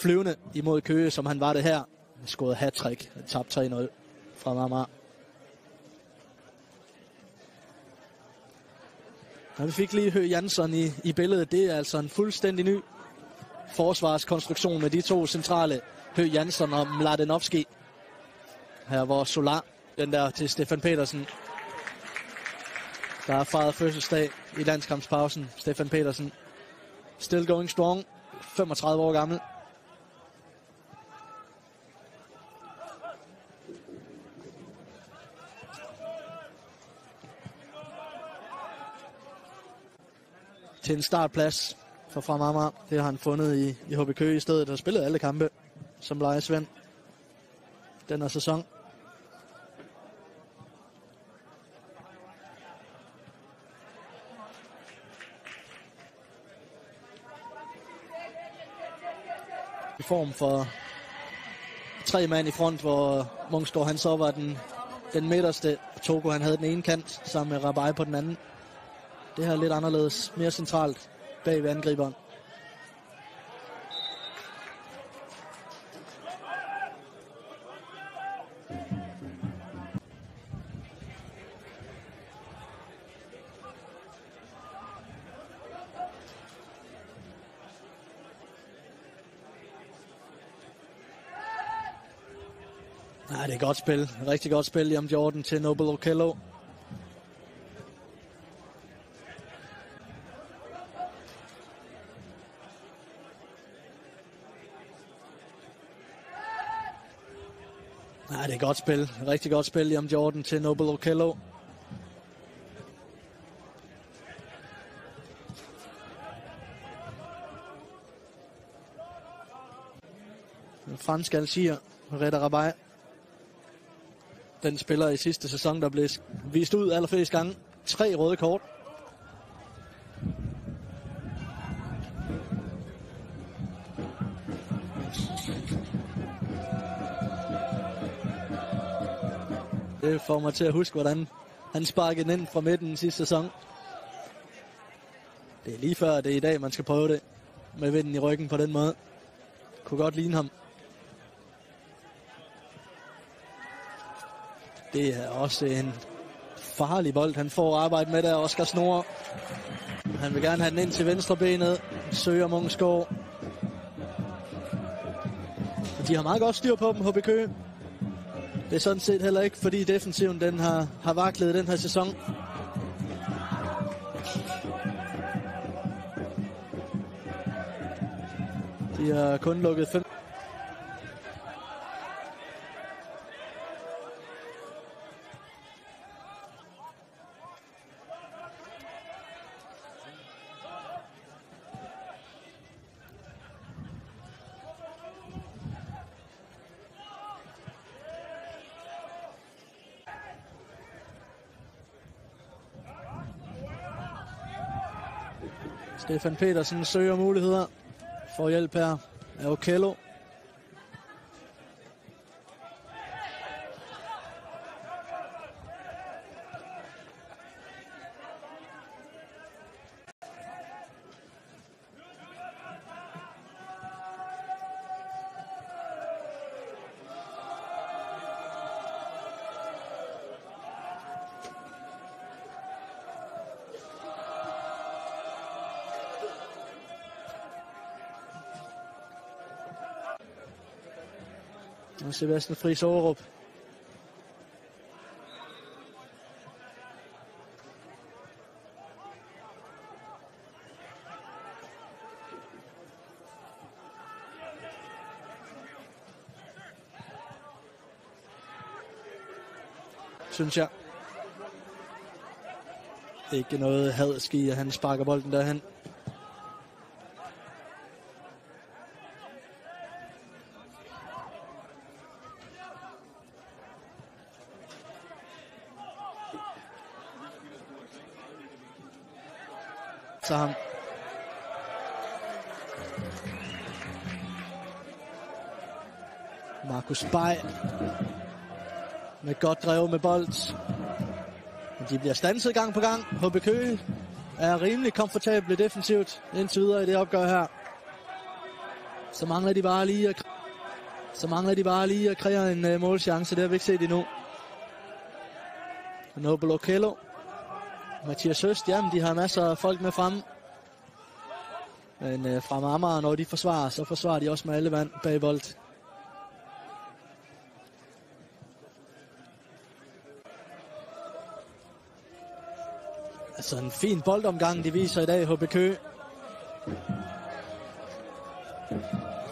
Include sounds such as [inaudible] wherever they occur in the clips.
flyvende imod Køge, som han var det her. Skåret hat-trick, tabt 3-0 fra Marmar. Og vi fik lige Høgh Jansson i, i billedet. Det er altså en fuldstændig ny forsvarskonstruktion med de to centrale, Høgh Jansson og Mladenovski. Her var Solar, den der til Stefan Petersen. Der er fejret fødselsdag i landskampspausen. Stefan Petersen, still going strong, 35 år gammel. Til en startplads for Frem Amager. Det har han fundet i, i HB Køge i stedet, og spillet alle kampe som lejesvend den her sæson. I form for tre mand i front, hvor Mungsgaard han så var den, den midterste. Togo han havde den ene kant, sammen med Rabai på den anden. Det her er lidt anderledes, mere centralt bag ved angriberen. Ja, det er godt spil. Rigtig godt spil, Jam Jordan til Noble Okello. Godt spil. Rigtig godt spil, Liam Jordan til Noble Okello. Den franske Algier, Reda Rabai. Den spiller i sidste sæson, der blev vist ud allerflest gange. Tre røde kort. Får mig til at huske, hvordan han sparkede den ind fra midten sidste sæson. Det er lige før, det er i dag, man skal prøve det. Med vinden i ryggen på den måde. Kunne godt ligne ham. Det er også en farlig bold, han får arbejde med der, Oscar Snor. Han vil gerne have den ind til venstre benet. Søger Mungsgaard. De har meget godt styr på dem, HB Køge. Det er sådan set heller ikke, fordi defensiven den har, har vaklet den her sæson. De har kun lukket fem. Stefan Petersen søger muligheder for hjælp her af Okello. Og Sebastian Friis Aarup. Synes jeg. Ikke noget hadski, at han sparker bolden derhen. Bay med godt drevet med bold. Men de bliver stanset gang på gang. HB Køge er rimelig komfortable defensivt indtil videre i det opgør her. Så mangler de bare lige at, så mangler de bare lige at kreere en uh, målchance. Det har vi ikke set endnu. Nobel Okello. Mathias Høst, jamen de har masser af folk med frem. Men øh, fra Amager, når de forsvarer, så forsvarer de også med alle vand bag bold. Altså en fin boldomgang, de viser i dag, HB Kø.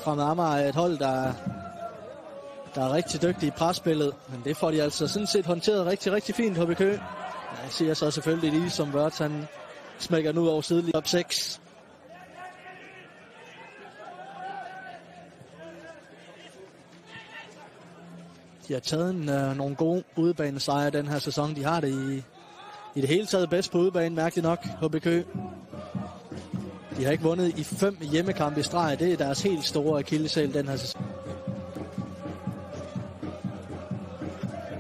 Fra Amager er et hold, der, der er rigtig dygtige i presspillet. Men det får de altså sådan set håndteret rigtig, rigtig fint, HB Kø. Jeg siger så selvfølgelig lige, som Wörth, han smækker nu over sidelinjen op 6. De har taget en, øh, nogle gode udebanesejre den her sæson. De har det i, i det hele taget bedst på udebane, mærkeligt nok, HBK. De har ikke vundet i fem hjemmekampe i streg. Det er deres helt store akillesæl den her sæson.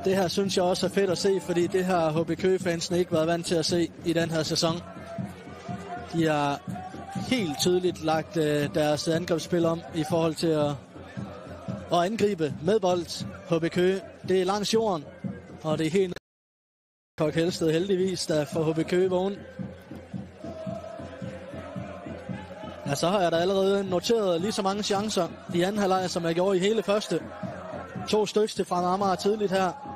Det her synes jeg også er fedt at se, fordi det har HBK-fansene ikke været vant til at se i den her sæson. De har helt tydeligt lagt øh, deres angrebsspil om i forhold til at, at angribe med bold. HBK, det er langs jorden, og det er helt Kok Helsted heldigvis, der får HB Køge vågen. Ja, så har jeg da allerede noteret lige så mange chancer i anden halvleg, som jeg gjorde i hele første. To stykker til Frank Amager tidligt her.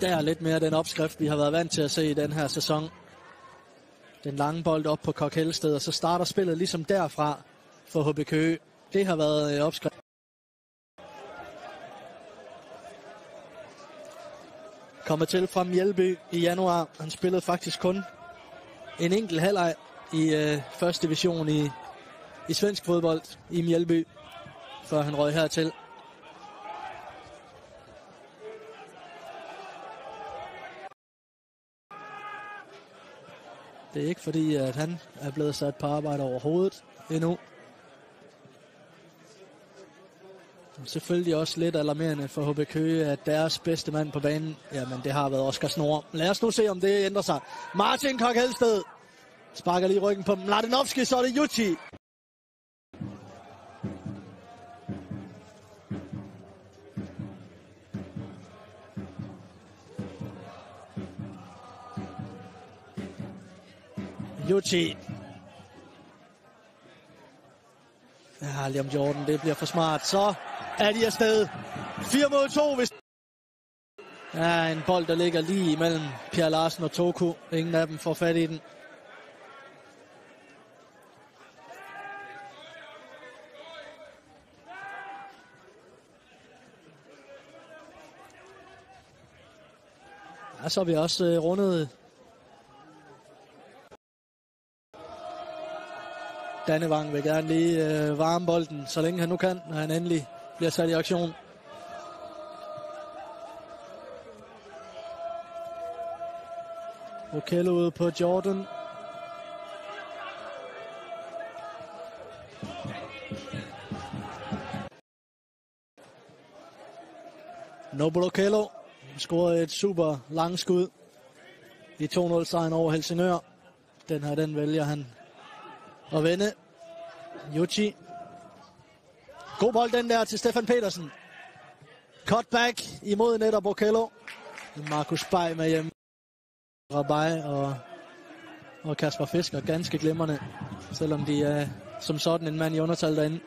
Der er lidt mere den opskrift, vi har været vant til at se i den her sæson. Den lange bold op på Kok Helsted, og så starter spillet ligesom derfra for HB Køge. Det har været øh, opskrift. Kommer til fra Mjelby i januar. Han spillede faktisk kun en enkelt halvleg i øh, første division i, i svensk fodbold i Mjelby, før han røg hertil. Det er ikke fordi, at han er blevet sat på arbejde overhovedet endnu. Selvfølgelig også lidt alarmerende for HB Køge, at deres bedste mand på banen, jamen det har været Oscar Snor. Lad os nu se, om det ændrer sig. Martin Kok Helsted sparker lige ryggen på Mladenovski, så er det Juti. Juti. Ja, Liam Jordan, det bliver for smart. Så er de afsted. 4 mod 2, hvis... Ja, en bold, der ligger lige imellem Pierre Larsen og Toku. Ingen af dem får fat i den. Ja, så har vi også øh, rundet Dannevang vil gerne lige øh, varme bolden, så længe han nu kan, når han endelig bliver sat i aktion. Okello ude på Jordan. Nobel Okello scorede et super langskud i 2-0 sejren over Helsingør. Den her, den vælger han at vende. Yuchi. God bold den der til Stefan Petersen. Cutback imod netop Borkello. Markus Bay med hjem. Rabai og, og Kasper Fisker ganske glimrende. Selvom de er som sådan en mand i undertal derinde.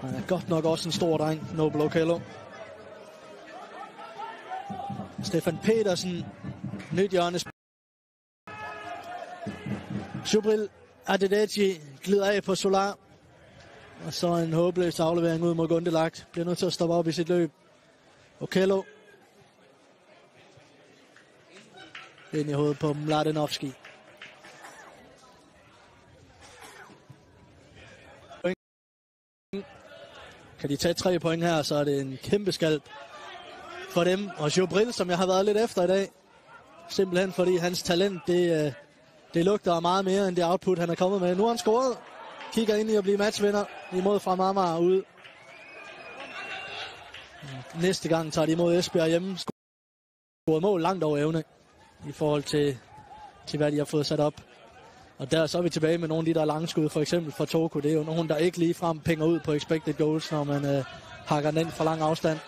Han er godt nok også en stor dreng, Noble Okello. Stefan Petersen, nyt hjørnes. Shubril Adedeji glider af på Solar. Og så en håbløs aflevering ud mod Gundelagt. Bliver nødt til at stoppe op i sit løb. Okello. Ind i hovedet på Mladenovski. Kan de tage tre point her, så er det en kæmpe skalp for dem. Og Jobril, som jeg har været lidt efter i dag. Simpelthen fordi hans talent, det, øh, det lugter meget mere end det output, han er kommet med. Nu har han scoret. Kigger ind i at blive matchvinder imod fra Marmar ud. Næste gang tager de imod Esbjerg hjemme. Scoret mål langt over evne i forhold til, til hvad de har fået sat op. Og der så er vi tilbage med nogle af de der langskud, for eksempel fra Toko. Det er jo nogen, der ikke lige frem penger ud på expected goals, når man øh, hakker den ind for lang afstand.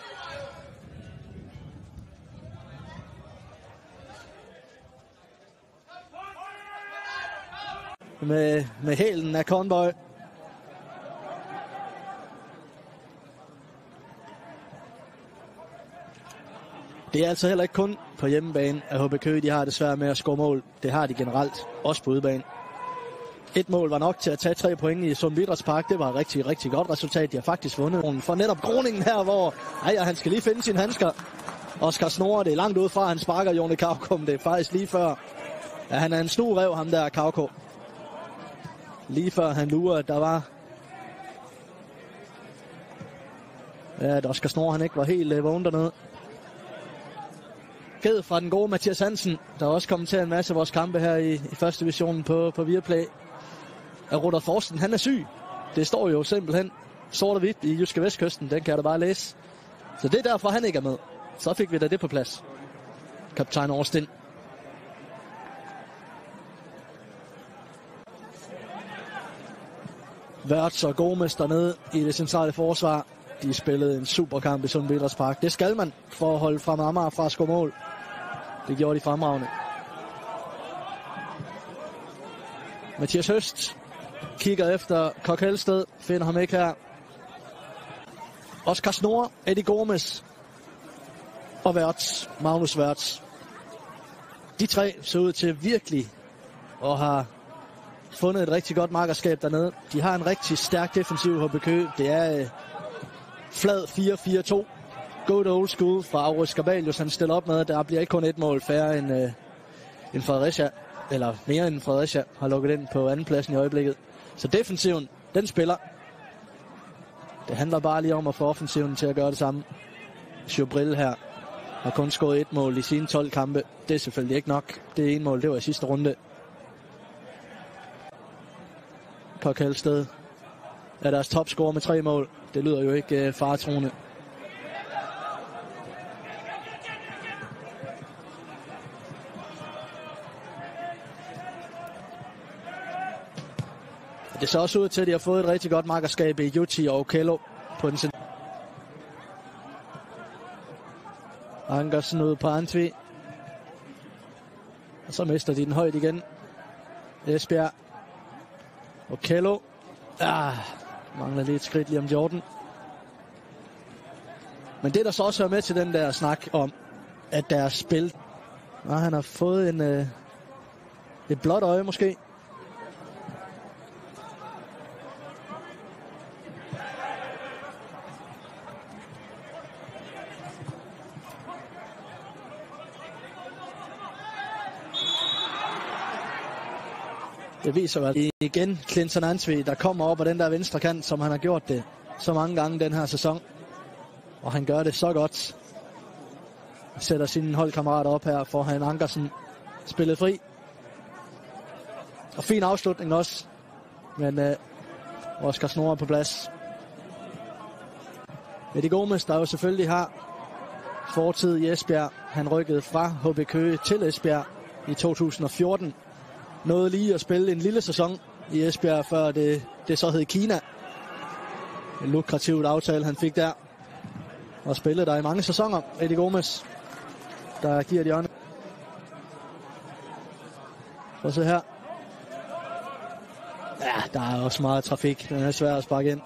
Med, med hælen af Conboy. Det er altså heller ikke kun på hjemmebane, at HB Køge de har det svært med at score mål. Det har de generelt, også på udebane. Et mål var nok til at tage tre point i Sund Park. Det var et rigtig, rigtig godt resultat. De har faktisk vundet for netop Groningen her, hvor ej, han skal lige finde sine handsker. Oskar Snore, det er langt ud fra, han sparker Jone Kavkum. Det er faktisk lige før. Ja, han er en snu rev, ham der Kavkum. Lige før han lurer, at der var... Ja, der skal Snore, han ikke var helt uh, vågen dernede. Ked fra den gode Mathias Hansen, der også kommet til en masse af vores kampe her i, i første divisionen på, på Viaplay. At Rudolf Forsten, han er syg. Det står jo simpelthen sort og hvidt i Jyske Vestkysten. Den kan jeg da bare læse. Så det er derfor, han ikke er med. Så fik vi da det på plads. Kaptajn Årsten. Værts og Gomes dernede i det centrale forsvar. De spillede en superkamp i Sund Park. Det skal man for at holde frem Amager fra at score mål. Det gjorde de fremragende. Mathias Høst kigger efter Kok Helsted. Finder ham ikke her. Oscar Snor, Eddie Gomes og Værts, Magnus Værts. De tre så ud til virkelig at have fundet et rigtig godt markerskab dernede. De har en rigtig stærk defensiv HBK. Det er øh, flad 4-4-2. Good old school fra Aarhus Gabalius, han stiller op med. Der bliver ikke kun et mål færre end, øh, end Fredericia, eller mere end Fredericia, har lukket ind på andenpladsen i øjeblikket. Så defensiven, den spiller. Det handler bare lige om at få offensiven til at gøre det samme. Jobril her har kun skåret et mål i sine 12 kampe. Det er selvfølgelig ikke nok. Det ene mål, det var i sidste runde. Kok Helsted er deres topscorer med tre mål. Det lyder jo ikke øh, faretroende. Det ser også ud til, at de har fået et rigtig godt markerskab i Juti og Okello på den Ankersen ud på Antvi. Og så mister de den højt igen. Esbjerg. Okello. Ah, mangler lige et skridt lige om Jordan. Men det, der så også hører med til den der snak om, at deres spil... Ah, han har fået en, øh, et blåt øje måske. Det viser at igen Clinton Ansvi, der kommer op på den der venstre kant, som han har gjort det så mange gange den her sæson. Og han gør det så godt. Sætter sine holdkammerater op her for han Ankersen spillet fri. Og fin afslutning også. Men øh, Oscar Snore på plads. Eddie Gomes, der jo selvfølgelig har fortid i Esbjerg. Han rykkede fra HB Køge til Esbjerg i 2014 nåede lige at spille en lille sæson i Esbjerg, før det, det så hed Kina. En lukrativt aftale, han fik der. Og spillede der i mange sæsoner, Eddie Gomes, der giver det ånd. Og så her. Ja, der er også meget trafik. Den er svær at sparke ind.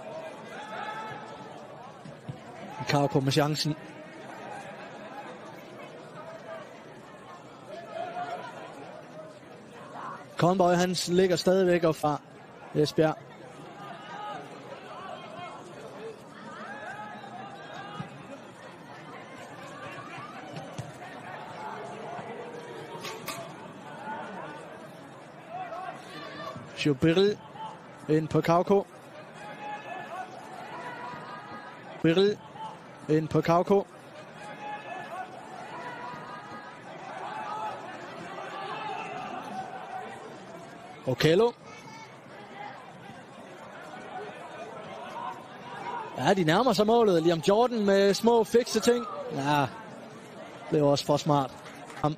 Karko med chancen. Conboy, han ligger stadigvæk op fra Esbjerg. Jobril ind på Kauko. Biril ind på Kauko. Okello. Ja, de nærmer sig målet. Liam Jordan med små fikse ting. Ja, det også for smart. Ham.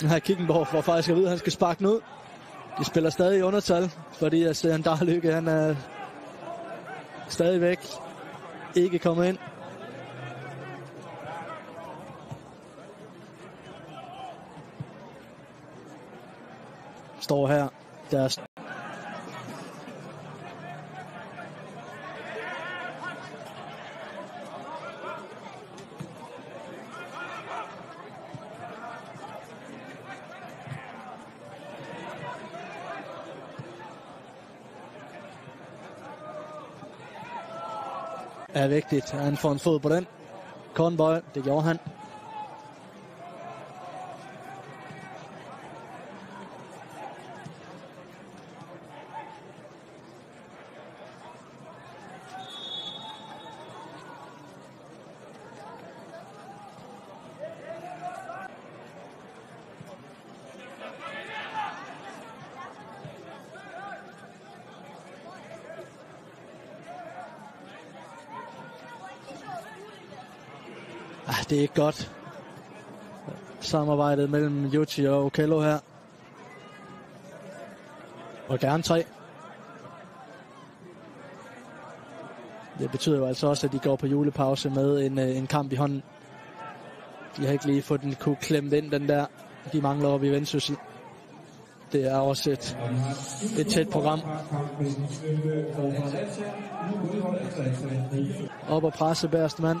Her Kickenborg får faktisk at vide, at han skal sparke den ud. De spiller stadig i undertal, fordi at øh, Stefan Darlykke, han er stadigvæk ikke kommet ind. Står her. Deres er vigtigt. Han får en fod på den. Convoy, det gjorde han. Det er ikke godt. Samarbejdet mellem Yuchi og Okello her. Og gerne tre. Det betyder jo altså også, at de går på julepause med en, øh, en kamp i hånden. De har ikke lige fået den kunne klemme ind, den der. De mangler op i vendsyssel. Det er også et, et tæt program. Op og presse bærste mand.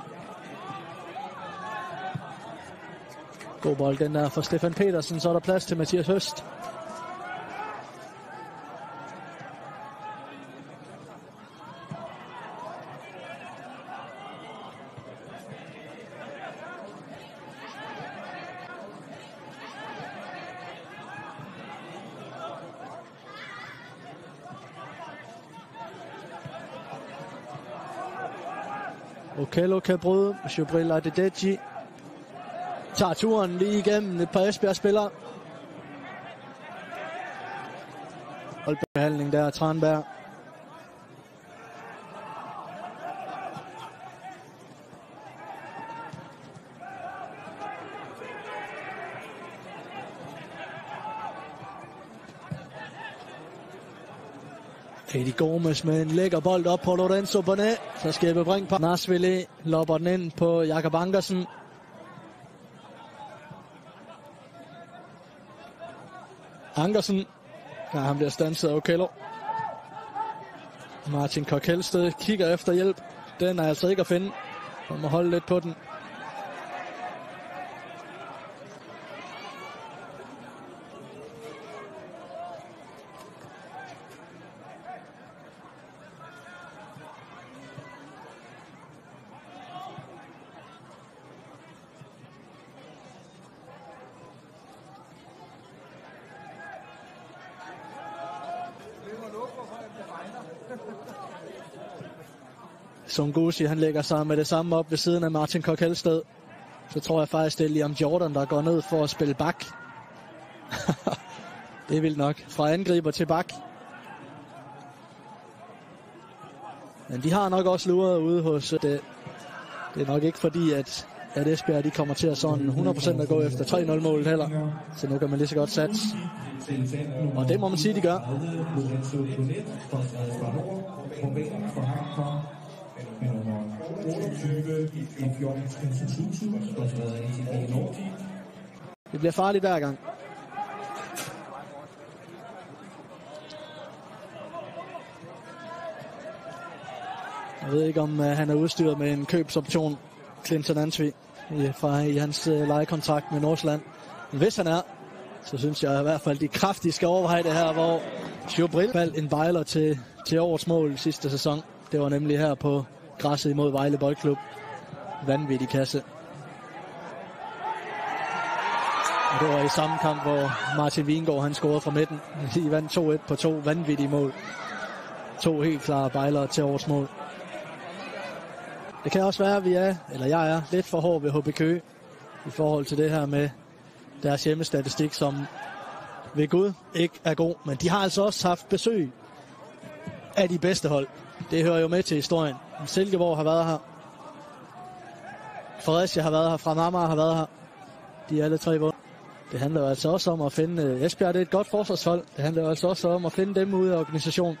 God bold, den der for Stefan Petersen. Så er der plads til Mathias Høst. Okello kan bryde. Jobril Adedeji tager turen lige igennem et par Esbjerg-spillere. Holdbehandling der, Tranberg. Katie Gomes med en lækker bold op på Lorenzo Bonet. Så skal Brink på Nasville. Lopper den ind på Jakob Ankersen. Ankersen. Ja, han bliver stanset af Okello. Martin Korkelsted kigger efter hjælp. Den er altså ikke at finde. Man må holde lidt på den. Songusi, han lægger sig med det samme op ved siden af Martin Korkelsted. Så tror jeg faktisk, det er Liam Jordan, der går ned for at spille bak. [laughs] det er vildt nok. Fra angriber til bak. Men de har nok også luret ude hos... Øh, det, det er nok ikke fordi, at, at Esbjerg de kommer til at sådan 100% at gå efter 3-0-målet heller. Så nu kan man lige så godt satse. Og det må man sige, de gør. Det bliver farligt hver gang. Jeg ved ikke, om øh, han er udstyret med en købsoption, Clinton Ansvi, fra i hans øh, lejekontrakt med Nordsjælland. Men hvis han er, så synes jeg i hvert fald, de kraftige skal overveje det her, hvor Sjobril faldt en bejler til, til årets mål sidste sæson. Det var nemlig her på græsset imod Vejle Boldklub. Vanvittig kasse. Og det var i samme kamp, hvor Martin Vingård han scorede fra midten. De vandt 2-1 på to vanvittige mål. To helt klare bejlere til årets mål. Det kan også være, at vi er, eller jeg er, lidt for hård ved HB Køge i forhold til det her med deres hjemmestatistik, som ved Gud ikke er god. Men de har altså også haft besøg af de bedste hold. Det hører jo med til historien. Silkeborg har været her. Fredericia har været her. Fra Amager har været her. De er alle tre vundet. Det handler jo altså også om at finde... Øh, Esbjerg det er et godt forsvarshold. Det handler jo altså også om at finde dem ude af organisationen.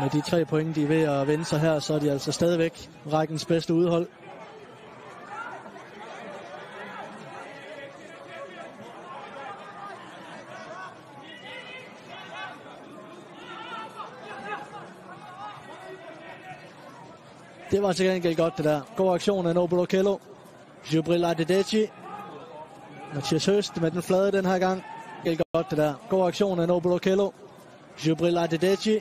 Med de tre point, de er ved at vende sig her, så er de altså stadigvæk rækkens bedste udhold. Det var til gengæld godt, det der. God aktion af Nobel Okello. Jubril Adedeci. Mathias Høst med den flade den her gang. Det godt, det der. God aktion af Nobel Okello. Jubril Adedeci.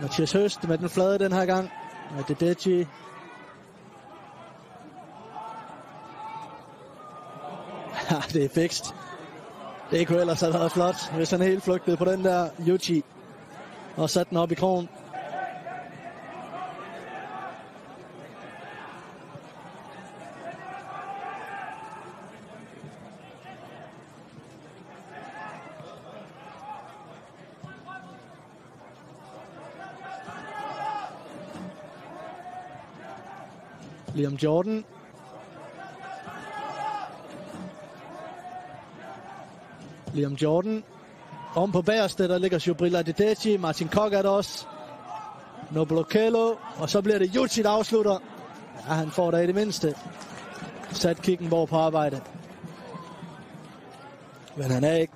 Mathias Høst med den flade den her gang. Adedeci. [laughs] Ja, det er fikst. Det kunne ellers have været flot, hvis han helt flygtede på den der Yuchi. Og satte den op i krogen. Liam Jordan. Liam Jordan. Om på bagerste, der ligger Jubrila Didetti. Martin Kok er der også. Nobel Okello. Og så bliver det Jutsi, der afslutter. Ja, han får da i det mindste sat Kickenborg på arbejde. Men han er ikke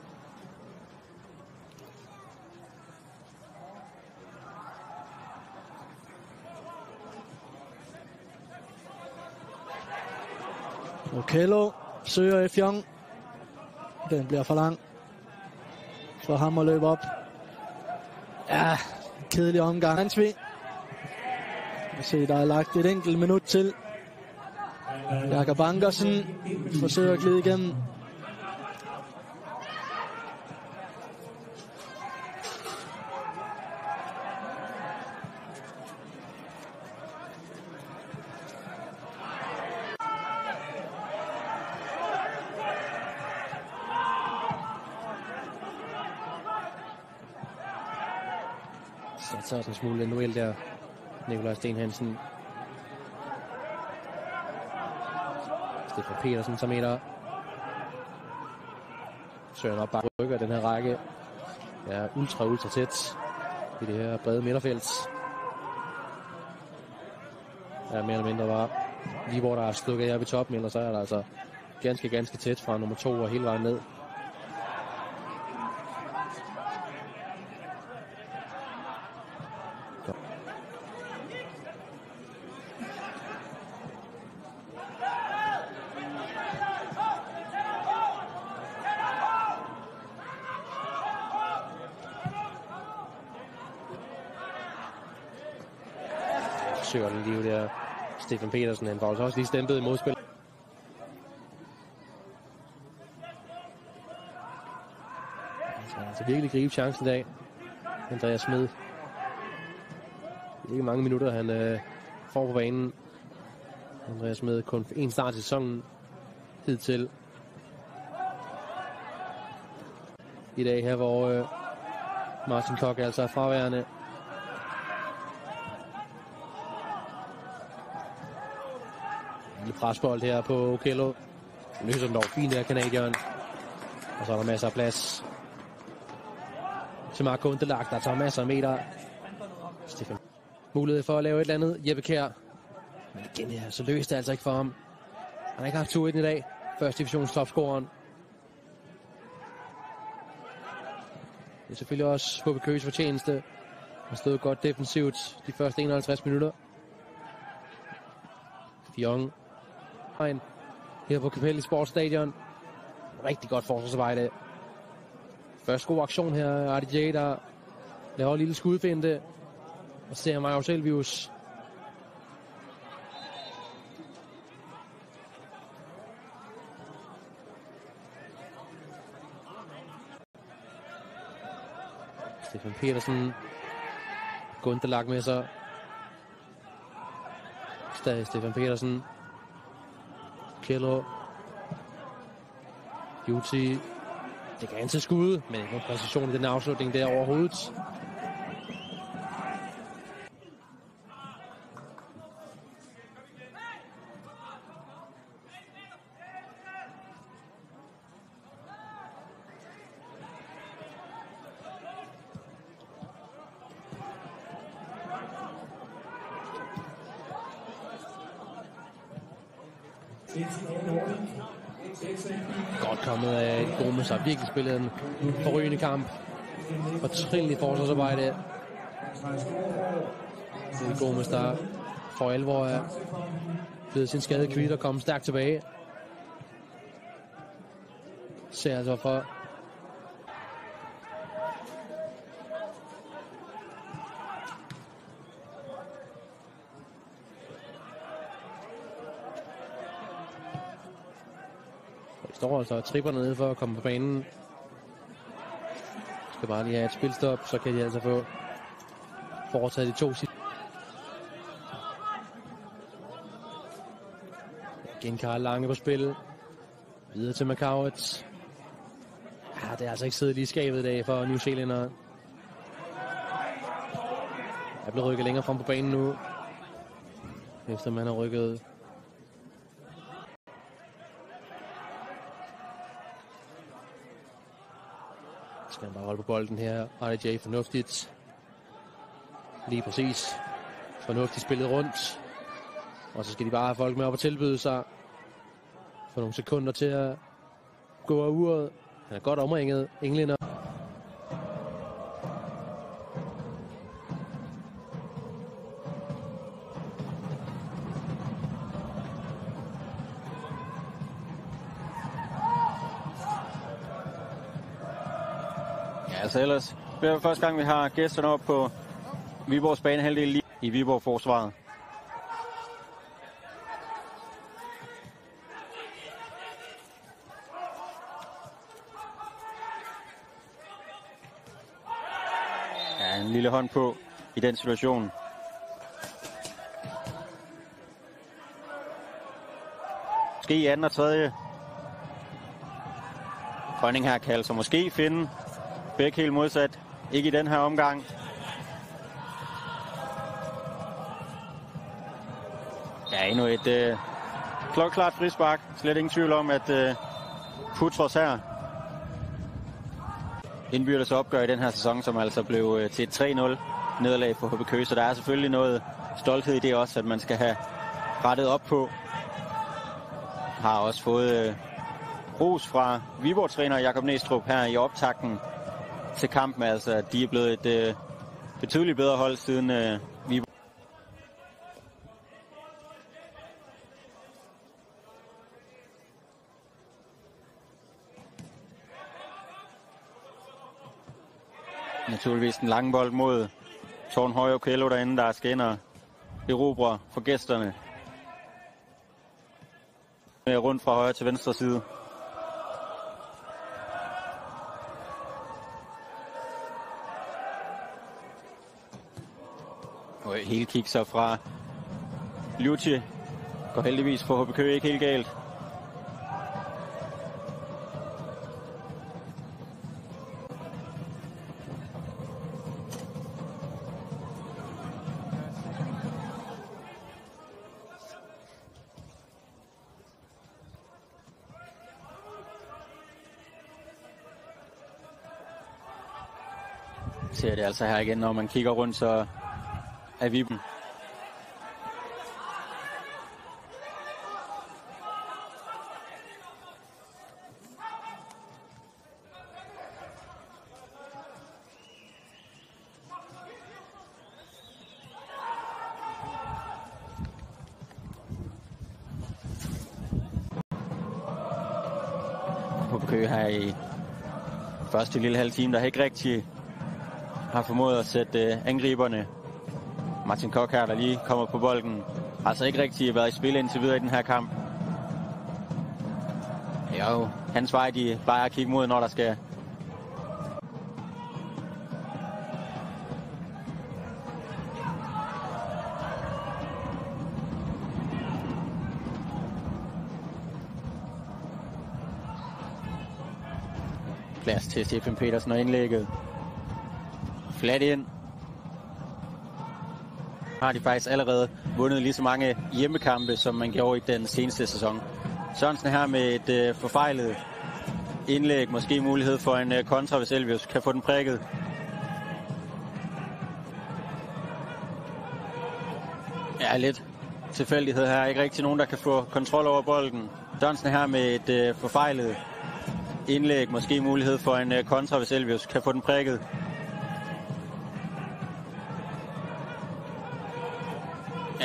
Kello søger Fjong. Den bliver for lang for ham at løbe op. Ja, kedelig omgang. Hansvi. Vi se, der er lagt et enkelt minut til. Jakob Ankersen forsøger at glide igennem. En smule Noel der. Nikolaj Sten Hansen. Stefan Petersen som etter. Søren op bare rykker den her række. Er ultra, ultra tæt i det her brede midterfelt. Ja, mere eller mindre var lige hvor der er stukket her ved toppen, eller så er der altså ganske, ganske tæt fra nummer to og hele vejen ned. forsøger den lige der. Stefan Petersen, han var altså også lige stempet i modspil. Så altså virkelig gribe chancen i dag. Andreas Smed. Ikke mange minutter, han øh, får på banen. Andreas Smed kun en start i sæsonen hidtil. I dag her, hvor øh, Martin Kok altså er fraværende. Presbold her på Okello. Løser den dog fint der, kanadieren. Og så er der masser af plads til Marco Undelag, der tager masser af meter. Stefan. Mulighed for at lave et eller andet. Jeppe Kjær. Men igen, her, så løste det altså ikke for ham. Han har ikke haft 2 i dag. Første divisions topscoreren. Det er selvfølgelig også HB Køges fortjeneste. Han har stået godt defensivt de første 51 minutter. Fjong her på Capelli Sportsstadion. Rigtig godt forsvarsarbejde. Først god aktion her. RDJ, der laver en lille skudfinde. Og ser Marius Elvius. Stefan Petersen. Gundelag med sig. Stadig Stefan Petersen. Kello. Juti. Det kan til skud, men ikke nogen præcision i den afslutning der overhovedet. Godt kommet af Gomes har virkelig spillet en forrygende kamp. Fortrinligt forsvarsarbejde. Det er Gomes, der for alvor er blevet sin skade kvitt og kommet stærkt tilbage. Ser altså for så tripper nede for at komme på banen. Skal bare lige have et spilstop, så kan de altså få foretaget de to sidste. Igen Karl Lange på spil. Videre til McCowett. Ja, det er altså ikke siddet lige skabet i dag for New Zealander. Er blevet rykket længere frem på banen nu. Efter man har rykket skal han bare holde på bolden her. RJ fornuftigt. Lige præcis. Fornuftigt spillet rundt. Og så skal de bare have folk med op og tilbyde sig. For nogle sekunder til at gå af uret. Han er godt omringet. Englænder. Det er første gang, vi har gæsterne op på Viborgs banehalvdel lige i Viborg Forsvaret. Ja, en lille hånd på i den situation. Måske i anden og tredje. Grønning her kan altså måske finde Bæk helt modsat. Ikke i den her omgang. Ja, endnu et øh, klokklart frispark. Slet ingen tvivl om, at øh, Putros her indbyrdes opgør i den her sæson, som altså blev øh, til 3-0 nederlag for HB Køge. Så der er selvfølgelig noget stolthed i det også, at man skal have rettet op på. Har også fået øh, ros fra Viborg-træner Jakob Næstrup her i optakten til kampen. Altså, at de er blevet et øh, betydeligt bedre hold siden øh, vi Naturligvis en lang bold mod Tornhøj og Kjello derinde, der skal ind og erobre for gæsterne. Rundt fra højre til venstre side. Hele kig sig fra Lucci. Går heldigvis for HBK ikke helt galt. Ser det altså her igen, når man kigger rundt, så af Viben. Køge her i første lille halv time, der ikke rigtig har formået at sætte øh, angriberne Martin Kok her, der lige kommer på bolden. Har altså ikke rigtig været i spil indtil videre i den her kamp. Jo hans vej, de plejer at kigge mod, når der skal plads til Stefan Petersen og indlægget. Flat ind. Har de faktisk allerede vundet lige så mange hjemmekampe, som man gjorde i den seneste sæson. Sørensen her med et øh, forfejlet indlæg. Måske mulighed for en øh, kontra, hvis Elvius kan få den prikket. Ja, lidt tilfældighed her. Ikke rigtig nogen, der kan få kontrol over bolden. Sørensen her med et øh, forfejlet indlæg. Måske mulighed for en øh, kontra, hvis Elvius kan få den prikket.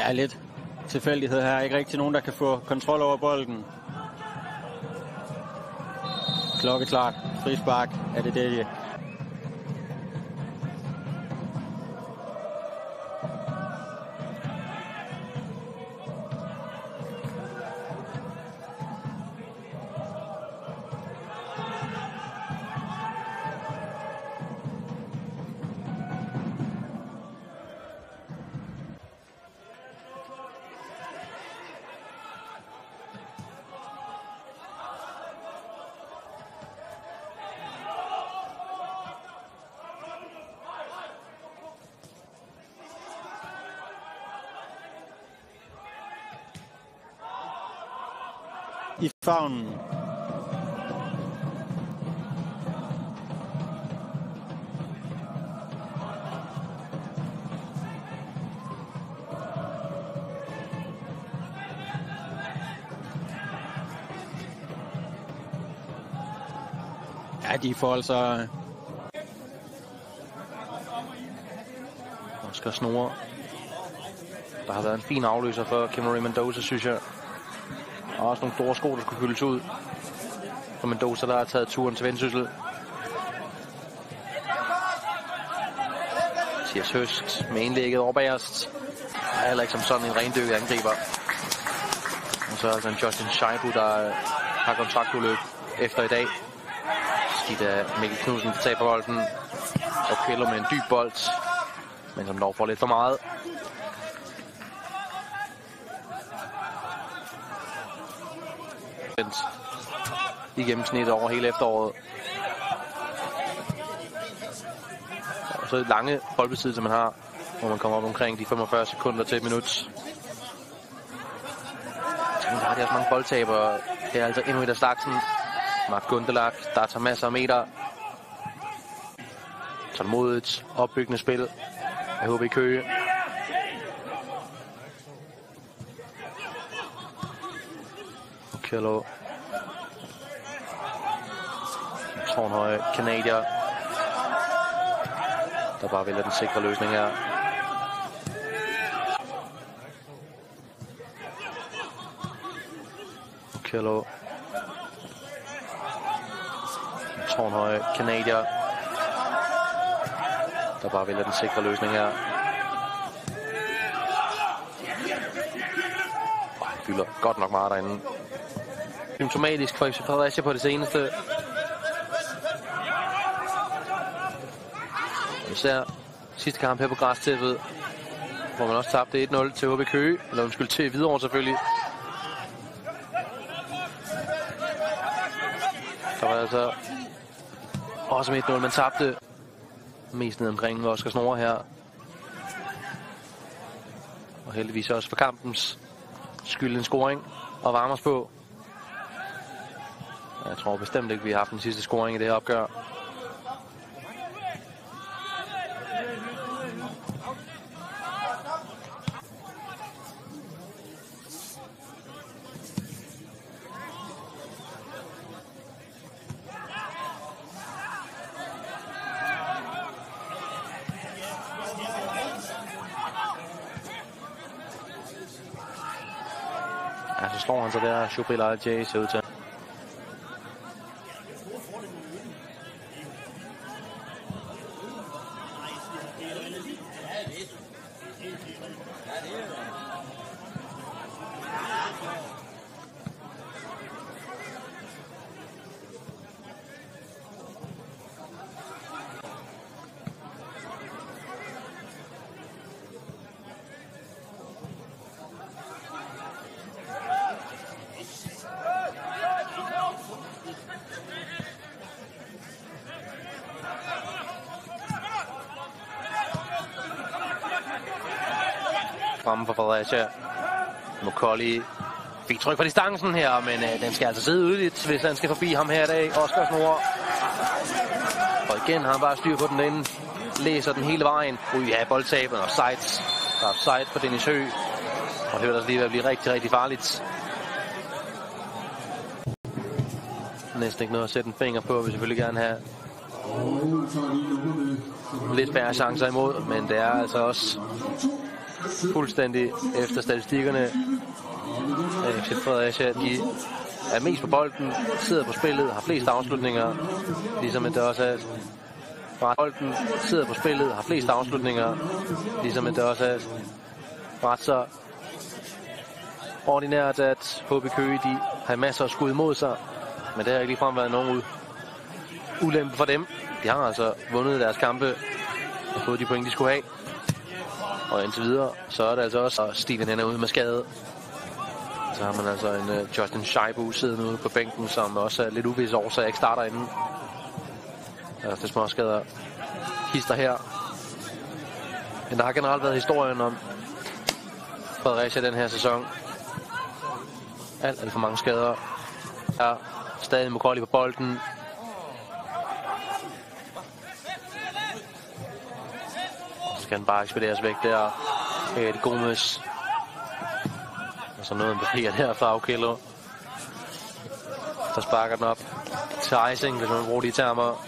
Er lidt tilfældighed her. Ikke rigtig nogen, der kan få kontrol over bolden. Klokkeklart. Frispark. Er det det, i favnen. Ja, de får altså... Oscar Snore. Der har været en fin afløser for Cameron Mendoza, synes jeg. Og også nogle store sko, der skulle fyldes ud. For Mendoza, der har taget turen til Vendsyssel. Mathias Høst med indlægget over bagerst. Er heller ikke som sådan en rendykket angriber. Og så er altså der Justin Scheibu, der har kontraktudløb efter i dag. Skidt af Mikkel Knudsen taber bolden. Og Kello med en dyb bold. Men som dog får lidt for meget. I gennemsnit over hele efteråret. Og så lange boldbesiddelse, man har, hvor man kommer op omkring de 45 sekunder til et minut. Så der de også mange boldtaber. Det er altså endnu et af slagsen. Mark Gundelak, der tager masser af meter. Tålmodigt, opbyggende spil af HB Køge. Kjellå tårnhøje kanadier, der bare vælger den sikre løsning her. Kello. Tårnhøje kanadier, der bare vælger den sikre løsning her. Han fylder godt nok meget derinde. Symptomatisk for FC Fredericia på det seneste. Især sidste kamp her på græstæppet, hvor man også tabte 1-0 til HB Køge. Eller undskyld, til Hvidovre selvfølgelig. Der var altså også med 1-0, man tabte mest ned omkring Oskar Snore her. Og heldigvis også for kampens skyld en scoring og varme os på. Jeg tror bestemt ikke, vi har haft den sidste scoring i det her opgør. Ja, så slår han sig der. Shubril for Fredericia. Mokolli fik tryk på distancen her, men øh, den skal altså sidde yderligt, hvis han skal forbi ham her i dag. Oscar Snor. Og igen har han bare styr på den inde. Læser den hele vejen. Ui, ja, boldtabet og sejt. Der er sejt på Dennis Høgh. Og det vil altså lige ved at blive rigtig, rigtig farligt. Næsten ikke noget at sætte en finger på. Vi selvfølgelig gerne have lidt færre chancer imod, men det er altså også fuldstændig efter statistikkerne. Øh, FC Fredericia, de er mest på bolden, sidder på spillet, har flest afslutninger, ligesom det også er bolden, sidder på spillet, har flest afslutninger, ligesom det også er ret så ordinært, at HB Køge, de har masser af skud mod sig, men det har ikke ligefrem været nogen ulempe for dem. De har altså vundet deres kampe og fået de point, de skulle have. Og indtil videre, så er det altså også, at Steven han er ude med skade. Så har man altså en uh, Justin Scheibu siddende ude på bænken, som også er lidt uvis årsag ikke starter inden. Der er det små skader hister her. Men der har generelt været historien om Fredericia den her sæson. Alt, alt for mange skader. Ja, stadig McCauley på bolden. Skal han bare ekspederes væk der. Øh, Et Gomes. Og så noget en papir der fra Aukello. Der sparker den op til icing, hvis man bruger de termer.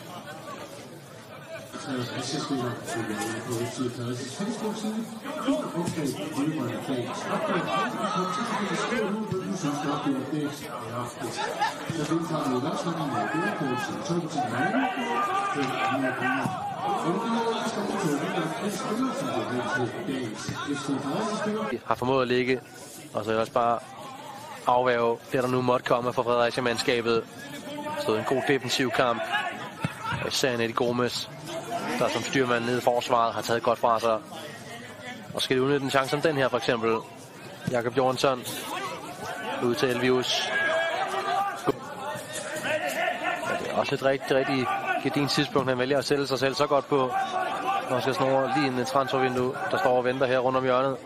Har formået at ligge, og så også bare afværge det, der nu måtte komme fra Fredericia-mandskabet. Stod en god defensiv kamp. Især Eddie Gomes, der som styrmand nede i forsvaret har taget godt fra sig. Og skal de udnytte en chance som den her for eksempel. Jakob Jørgensen ud til Elvius. Ja, det er også et rigtig, rigtig gedin tidspunkt, han vælger at sælge sig selv så godt på. Og skal snore lige en transfervindue, der står og venter her rundt om hjørnet.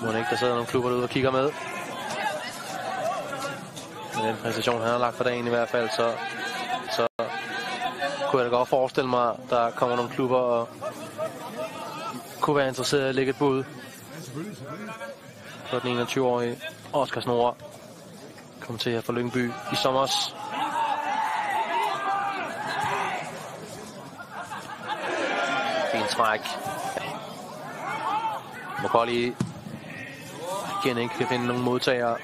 Må ikke, der sidder nogle klubber derude og kigger med. Med den præstation, han har lagt for dagen i hvert fald, så, så kunne jeg da godt forestille mig, der kommer nogle klubber og kunne være interesseret i at lægge et bud på den 21-årige Oscar Snore. Kom til her fra Lyngby i sommer. Fint træk. Mokolli igen ikke kan finde nogen modtagere.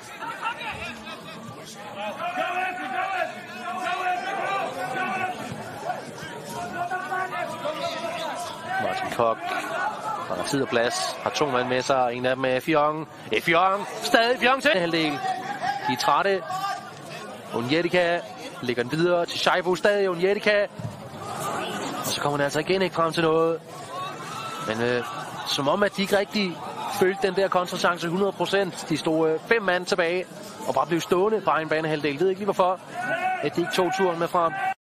Martin Kok har tid og plads, har to mand med sig, en af dem er Fionn. Fionn, stadig Fionn til halvdel. De er trætte. Unjetika lægger den videre til Shaibu, stadig Unjetika. Og så kommer den altså igen ikke frem til noget. Men øh, som om, at de ikke rigtig følte den der kontrachance 100%. De stod øh, fem mand tilbage og bare blev stående på egen banehalvdel. Jeg ved ikke lige hvorfor, at de ikke tog turen med frem.